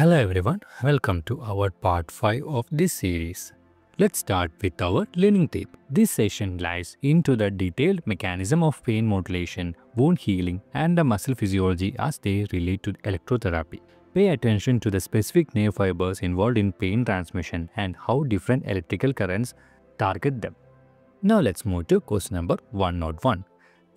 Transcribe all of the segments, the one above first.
Hello everyone, welcome to our part 5 of this series. Let's start with our learning tip. This session lies into the detailed mechanism of pain modulation, wound healing and the muscle physiology as they relate to electrotherapy. Pay attention to the specific nerve fibers involved in pain transmission and how different electrical currents target them. Now let's move to question number 101.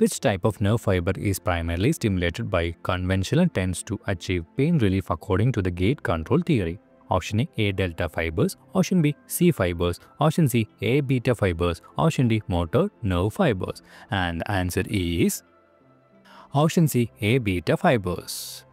Which type of nerve fiber is primarily stimulated by conventional TENS to achieve pain relief according to the gate control theory? Option A, A delta fibers. Option B, C fibers. Option C, A beta fibers. Option D, motor nerve fibers. And the answer is option C, A beta fibers.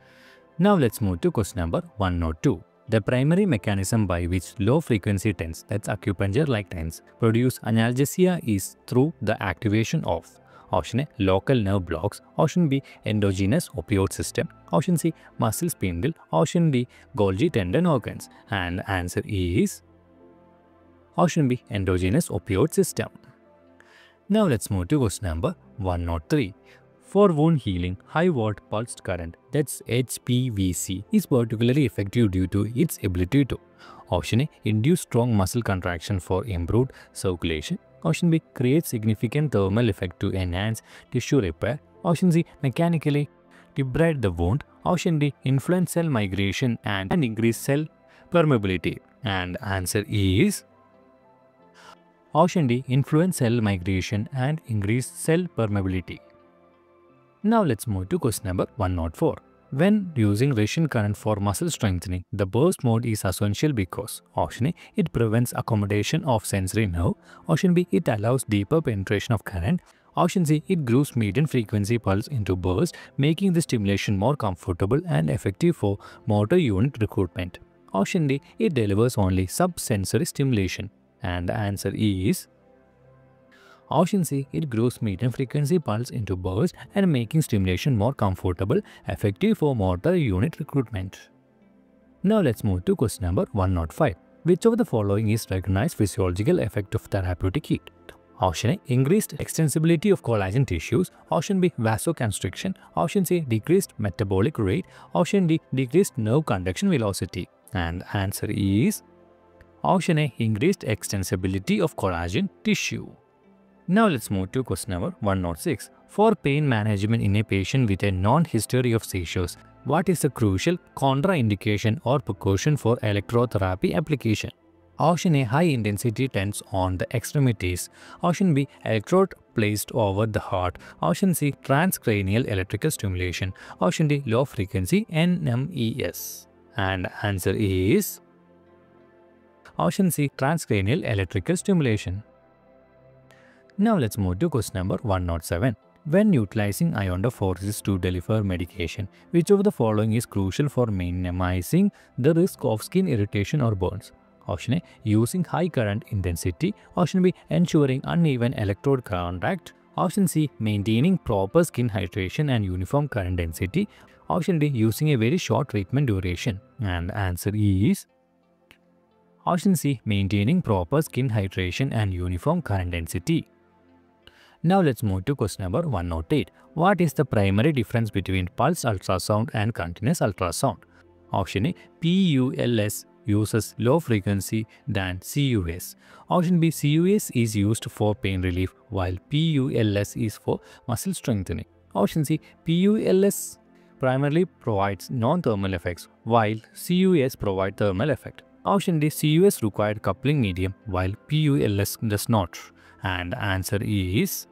Now let's move to question number 102. The primary mechanism by which low frequency TENS, that's acupuncture like TENS, produce analgesia is through the activation of Option A local nerve blocks. Option B endogenous opioid system. Option C muscle spindle. Option D Golgi tendon organs. And answer is Option B endogenous opioid system. Now let's move to question number 103. For wound healing, high volt pulsed current, that's HPVC, is particularly effective due to its ability to Option A induce strong muscle contraction for improved circulation. Option B create significant thermal effect to enhance tissue repair. Option C mechanically debride the wound. Option D influence cell migration and, and increase cell permeability. And answer is Option D influence cell migration and increase cell permeability. Now let's move to question number 104. When using Russian current for muscle strengthening, the burst mode is essential because Option A, it prevents accommodation of sensory nerve. Option B, it allows deeper penetration of current. Option C, it grooves medium frequency pulse into burst, making the stimulation more comfortable and effective for motor unit recruitment. Option D, it delivers only subsensory stimulation. And the answer is Option C, it grows medium frequency pulse into bursts and making stimulation more comfortable, effective for motor unit recruitment. Now let's move to question number 105. Which of the following is recognized physiological effect of therapeutic heat? Option A, increased extensibility of collagen tissues. Option B, vasoconstriction. Option C, decreased metabolic rate. Option D, decreased nerve conduction velocity. And answer is Option A, increased extensibility of collagen tissue. Now let's move to question number 106. For pain management in a patient with a non-history of seizures, what is the crucial contraindication or precaution for electrotherapy application? Option A high intensity TENS on the extremities. Option B electrode placed over the heart. Option C transcranial electrical stimulation. Option D low frequency NMES. And answer is Option C transcranial electrical stimulation. Now let's move to question number 107. When utilizing iontophoresis to deliver medication, which of the following is crucial for minimizing the risk of skin irritation or burns? Option A. Using high current intensity. Option B. Ensuring uneven electrode contact. Option C. Maintaining proper skin hydration and uniform current density. Option D. Using a very short treatment duration. And the answer is Option C. Maintaining proper skin hydration and uniform current density. Now let's move to question number 108. What is the primary difference between pulse ultrasound and continuous ultrasound? Option A. PULS uses low frequency than CUS. Option B. CUS is used for pain relief while PULS is for muscle strengthening. Option C. PULS primarily provides non-thermal effects while CUS provides thermal effect. Option D. CUS required coupling medium while PULS does not. And answer is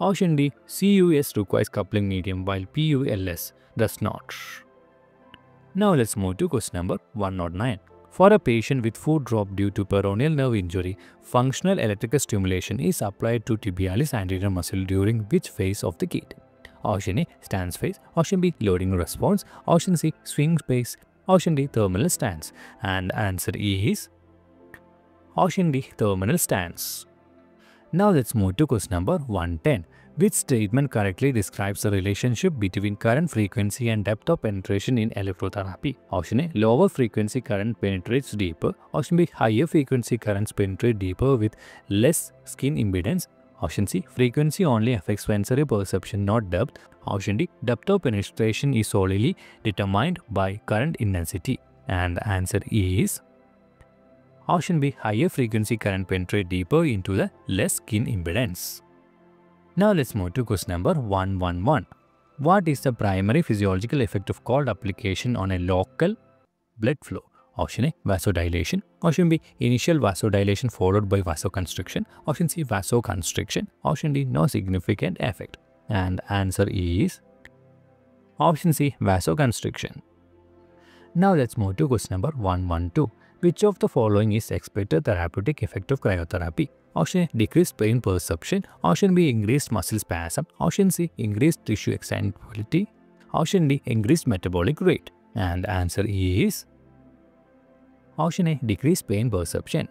Option D. CUS requires coupling medium while PULS does not. Now let's move to question number 109. For a patient with foot drop due to peroneal nerve injury, functional electrical stimulation is applied to tibialis anterior muscle during which phase of the gait? Option A. Stance phase. Option B. Loading response. Option C. Swing phase. Option D. Terminal stance. And answer E is Option D. Terminal stance. Now let's move to question number 110. Which statement correctly describes the relationship between current frequency and depth of penetration in electrotherapy? Option A. Lower frequency current penetrates deeper. Option B. Higher frequency currents penetrate deeper with less skin impedance. Option C. Frequency only affects sensory perception, not depth. Option D. Depth of penetration is solely determined by current intensity. And the answer is Option B. Higher frequency current penetrate deeper into the less skin impedance. Now let's move to question number 111. What is the primary physiological effect of cold application on a local blood flow? Option A. Vasodilation. Option B. Initial vasodilation followed by vasoconstriction. Option C. Vasoconstriction. Option D. No significant effect. And answer is Option C. Vasoconstriction. Now let's move to question number 112. Which of the following is expected therapeutic effect of cryotherapy? Option A. Decreased pain perception. Option B. Increased muscle spasm. Option C. Increased tissue excitability. Option D. Increased metabolic rate. And answer is Option A. Decreased pain perception.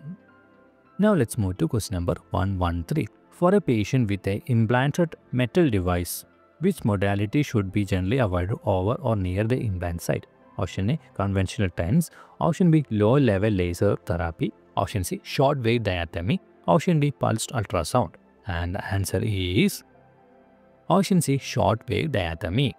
Now let's move to question number 113. For a patient with a implanted metal device, which modality should be generally avoided over or near the implant site? Option A. Conventional TENS. Option B. Low-level laser therapy. Option C. Short-wave diathermy. Option D. Pulsed ultrasound. And the answer is Option C. Short-wave diathermy.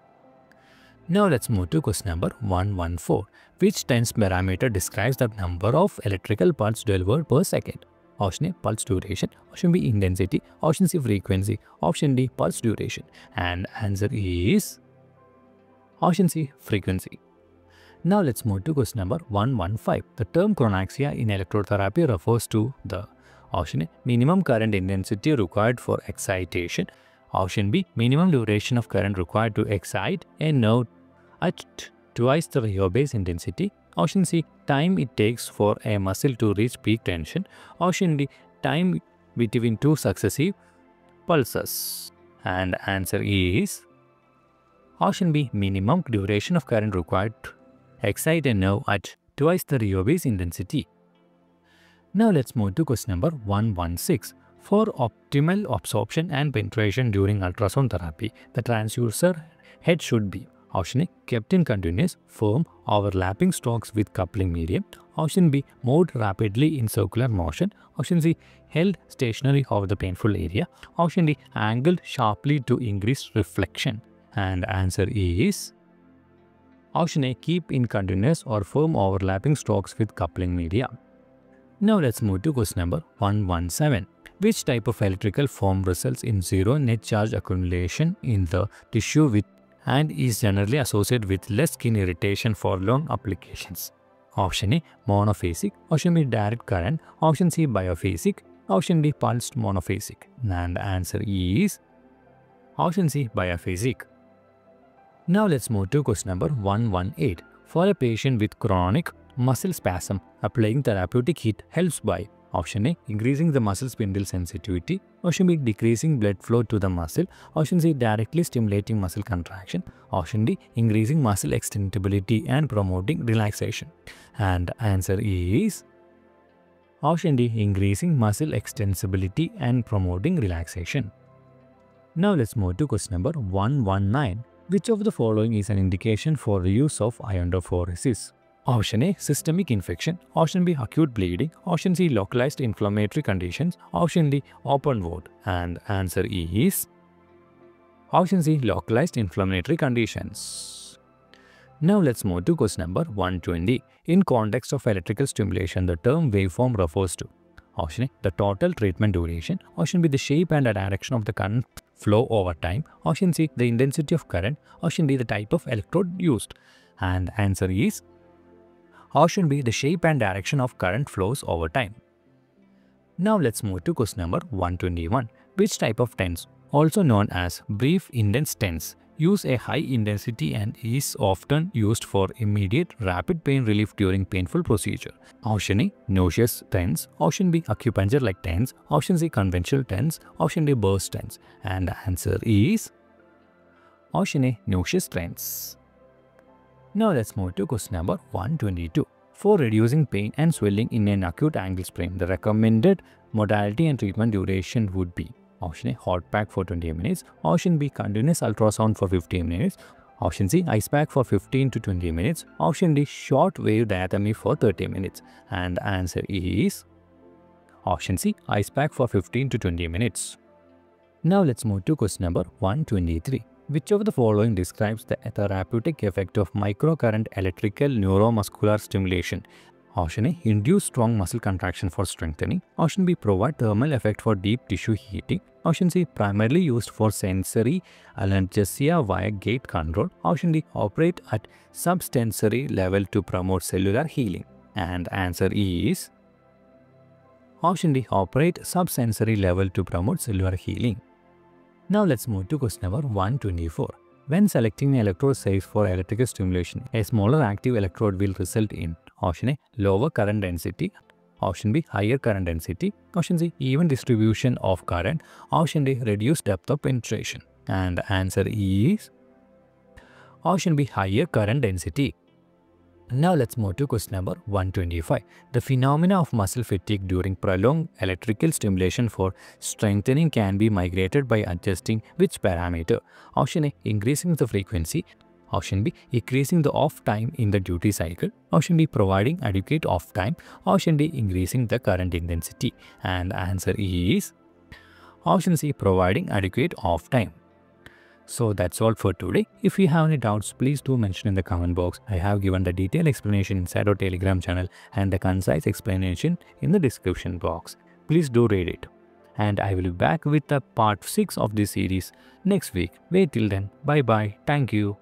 Now let's move to question number 114. Which TENS parameter describes the number of electrical pulse delivered per second? Option A. Pulse duration. Option B. Intensity. Option C. Frequency. Option D. Pulse duration. And answer is Option C. Frequency. Now let's move to question number 115. The term chronaxia in electrotherapy refers to the Option A. Minimum current intensity required for excitation. Option B. Minimum duration of current required to excite a nerve at twice the rheobase intensity. Option C. Time it takes for a muscle to reach peak tension. Option D. Time between two successive pulses. And answer is Option B. Minimum duration of current required to excite a nerve at twice the rheobase intensity. Now let's move to question number 116. For optimal absorption and penetration during ultrasound therapy, the transducer head should be Option A. Kept in continuous, firm, overlapping strokes with coupling medium. Option B. Moved rapidly in circular motion. Option C. Held stationary over the painful area. Option D. Angled sharply to increase reflection. And answer is Option A. Keep in continuous or firm overlapping strokes with coupling media. Now let's move to question number 117. Which type of electrical form results in zero net charge accumulation in the tissue with and is generally associated with less skin irritation for long applications? Option A. Monophasic. Option B. Direct current. Option C. Biphasic. Option D. Pulsed monophasic. And the answer is Option C. Biphasic. Now let's move to question number 118. For a patient with chronic muscle spasm, applying therapeutic heat helps by Option A. Increasing the muscle spindle sensitivity. Option B. Decreasing blood flow to the muscle. Option C. Directly stimulating muscle contraction. Option D. Increasing muscle extensibility and promoting relaxation. And answer is Option D. Increasing muscle extensibility and promoting relaxation. Now let's move to question number 119. Which of the following is an indication for the use of iontophoresis? Option A. Systemic infection. Option B. Acute bleeding. Option C. Localized inflammatory conditions. Option D. Open wound. And answer E is Option C. Localized inflammatory conditions. Now let's move to question number 120. In context of electrical stimulation, the term waveform refers to Option A. The total treatment duration. Option B. The shape and direction of the current flow over time. Option C. The intensity of current. Option D. The type of electrode used. And answer is Option B. The shape and direction of current flows over time. Now let's move to question number 121. Which type of TENS, also known as brief intense TENS, use a high intensity and is often used for immediate rapid pain relief during painful procedure. Option A. Noxious TENS. Option B. Acupuncture-like TENS. Option C. Conventional TENS. Option D. Burst TENS. And the answer is Option A. Noxious TENS. Now let's move to question number 122. For reducing pain and swelling in an acute ankle sprain, the recommended modality and treatment duration would be Option A. Hot pack for 20 minutes. Option B. Continuous ultrasound for 15 minutes. Option C. Ice pack for 15 to 20 minutes. Option D. Short wave diathermy for 30 minutes. And the answer is Option C. Ice pack for 15 to 20 minutes. Now let's move to question number 123. Which of the following describes the therapeutic effect of microcurrent electrical neuromuscular stimulation? Option A. Induce strong muscle contraction for strengthening. Option B. Provide thermal effect for deep tissue heating. Option C. Primarily used for sensory analgesia via gate control. Option D. Operate at subsensory level to promote cellular healing. And answer is Option D. Operate subsensory level to promote cellular healing. Now let's move to question number 124. When selecting an electrode size for electrical stimulation, a smaller active electrode will result in Option A. Lower current density. Option B. Higher current density. Option C. Even distribution of current. Option D. Reduced depth of penetration. And the answer is Option B. Higher current density. Now let's move to question number 125. The phenomena of muscle fatigue during prolonged electrical stimulation for strengthening can be migrated by adjusting which parameter? Option A. Increasing the frequency. Option B. Increasing the off time in the duty cycle. Option B. Providing adequate off time. Option D. Increasing the current intensity. And the answer is Option C. Providing adequate off time. So that's all for today. If you have any doubts, please do mention in the comment box. I have given the detailed explanation inside our telegram channel and the concise explanation in the description box. Please do read it. And I will be back with the part 6 of this series next week. Wait till then. Bye bye. Thank you.